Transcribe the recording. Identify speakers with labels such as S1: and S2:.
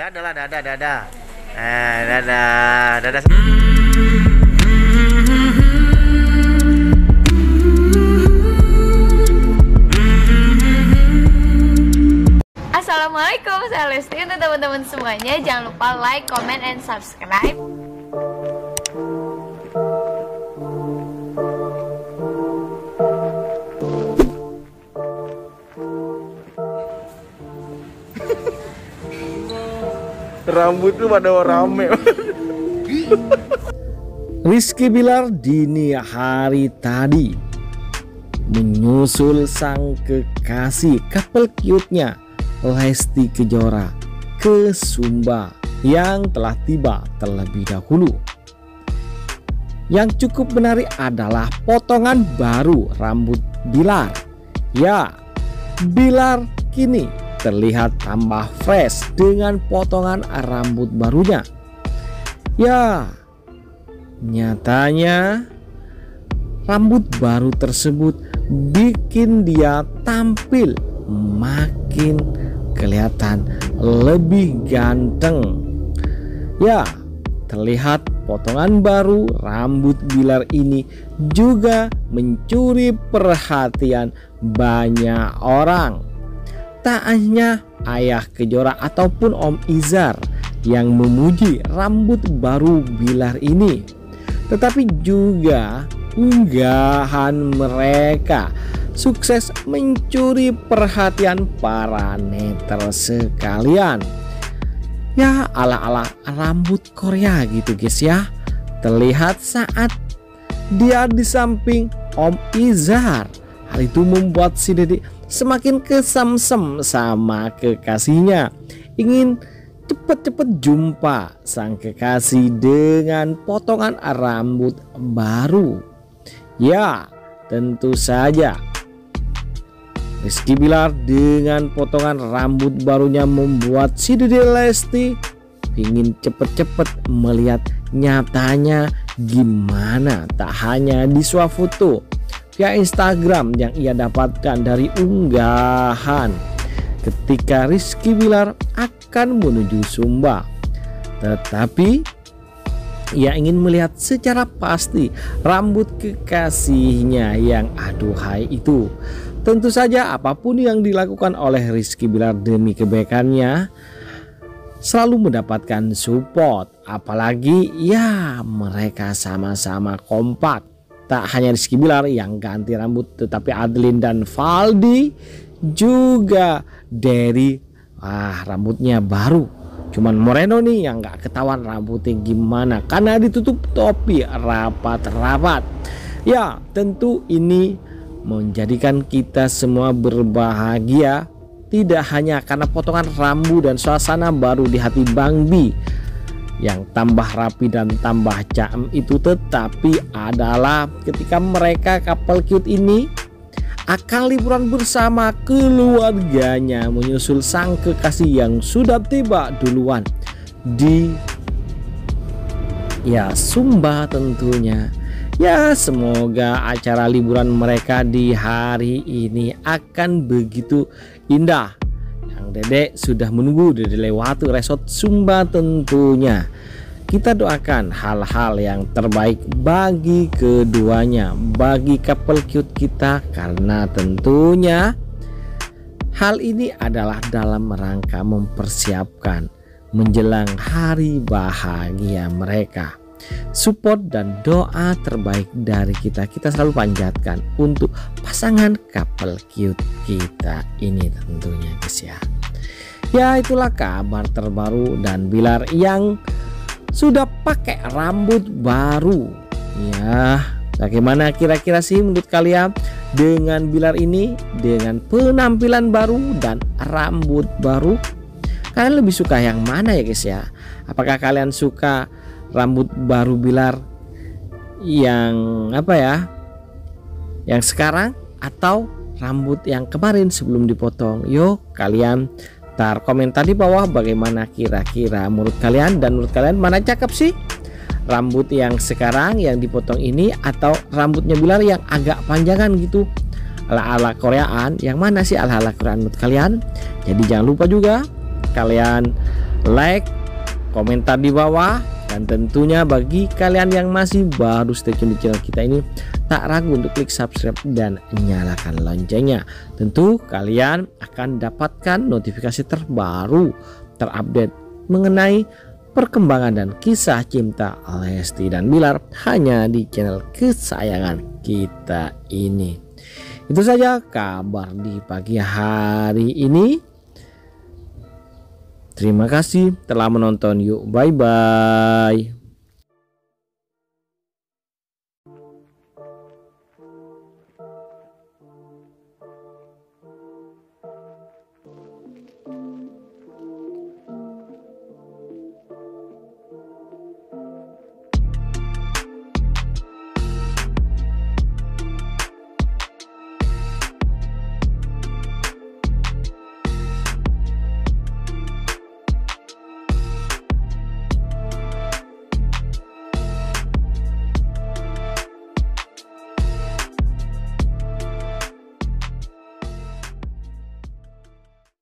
S1: Dadah lah, dadah, dadah. Eh, dadah, dadah.
S2: Assalamualaikum, saya Lesti Untuk teman-teman semuanya Jangan lupa like, comment, and subscribe
S1: Rambut tuh pada rame.
S3: Rizky Bilar dini hari tadi menyusul sang kekasih couple cute-nya Lesti Kejora ke Sumba yang telah tiba terlebih dahulu. Yang cukup menarik adalah potongan baru rambut Bilar. Ya, Bilar kini terlihat tambah fresh dengan potongan rambut barunya. Ya, nyatanya rambut baru tersebut bikin dia tampil makin kelihatan lebih ganteng. Ya, terlihat potongan baru rambut Bilar ini juga mencuri perhatian banyak orang. Tak hanya ayah Kejora ataupun Om Izar yang memuji rambut baru Bilar ini, tetapi juga unggahan mereka sukses mencuri perhatian para netter sekalian. Ya ala-ala rambut Korea gitu guys ya. Terlihat saat dia di samping Om Izar. Hal itu membuat si Dede semakin kesamsem sama kekasihnya. Ingin cepat-cepat jumpa sang kekasih dengan potongan rambut baru. Ya, tentu saja. Rizky Bilar dengan potongan rambut barunya membuat si Dede Lesti ingin cepet-cepet melihat nyatanya gimana tak hanya di swafoto via Instagram yang ia dapatkan dari unggahan ketika Rizky Bilar akan menuju Sumba. Tetapi ia ingin melihat secara pasti rambut kekasihnya yang aduhai itu. Tentu saja apa pun yang dilakukan oleh Rizky Bilar demi kebaikannya selalu mendapatkan support. Apalagi ya mereka sama-sama kompak Tak hanya Rizky Bilar yang ganti rambut tetapi Adeline dan Valdi juga dari ah rambutnya baru. Cuman Moreno nih yang nggak ketahuan rambutnya gimana karena ditutup topi rapat-rapat. Ya tentu ini menjadikan kita semua berbahagia tidak hanya karena potongan rambut dan suasana baru di hati Bang Bi yang tambah rapi dan tambah caem itu tetapi adalah ketika mereka couple cute ini akan liburan bersama keluarganya menyusul sang kekasih yang sudah tiba duluan di ya Sumba tentunya. Ya semoga acara liburan mereka di hari ini akan begitu indah Dedek sudah menunggu di lewati resort Sumba tentunya. Kita doakan hal-hal yang terbaik bagi keduanya, bagi couple cute kita karena tentunya hal ini adalah dalam rangka mempersiapkan menjelang hari bahagia mereka support dan doa terbaik dari kita kita selalu panjatkan untuk pasangan couple cute kita ini tentunya guys ya ya itulah kabar terbaru dan Bilar yang sudah pakai rambut baru. Ya bagaimana kira-kira sih menurut kalian dengan Bilar ini dengan penampilan baru dan rambut baru? Kalian lebih suka yang mana ya guys ya? Apakah kalian suka rambut baru Bilar yang apa ya yang sekarang atau rambut yang kemarin sebelum dipotong? Yuk kalian tar komentar di bawah bagaimana kira-kira menurut kalian dan menurut kalian mana cakep sih? Rambut yang sekarang yang dipotong ini atau rambutnya Bilar yang agak panjangan gitu? Ala-ala Koreaan yang mana sih ala-ala Koreaan menurut kalian? Jadi jangan lupa juga kalian like, komentar di bawah dan tentunya bagi kalian yang masih baru stay tune di channel kita ini tak ragu untuk klik subscribe dan nyalakan loncengnya. Tentu kalian akan dapatkan notifikasi terbaru terupdate mengenai perkembangan dan kisah cinta Lesti dan Bilar hanya di channel kesayangan kita ini. Itu saja kabar di pagi hari ini. Terima kasih telah menonton. Yuk, bye bye.